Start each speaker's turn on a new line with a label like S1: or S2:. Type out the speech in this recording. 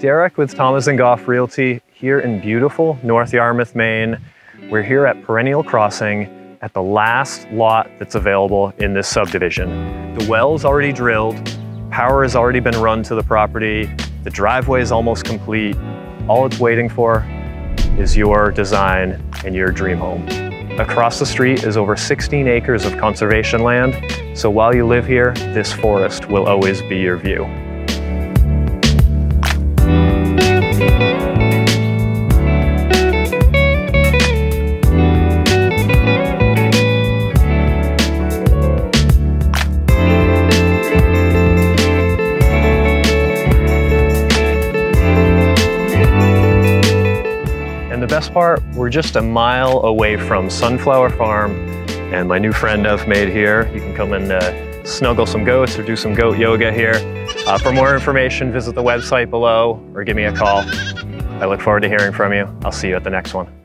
S1: Derek with Tomazin Goff Realty here in beautiful North Yarmouth, Maine. We're here at Perennial Crossing at the last lot that's available in this subdivision. The well's already drilled, power has already been run to the property, the driveway is almost complete. All it's waiting for is your design and your dream home. Across the street is over 16 acres of conservation land, so while you live here, this forest will always be your view. And the best part, we're just a mile away from Sunflower Farm and my new friend I've made here. You can come and uh, snuggle some goats or do some goat yoga here. Uh, for more information, visit the website below or give me a call. I look forward to hearing from you. I'll see you at the next one.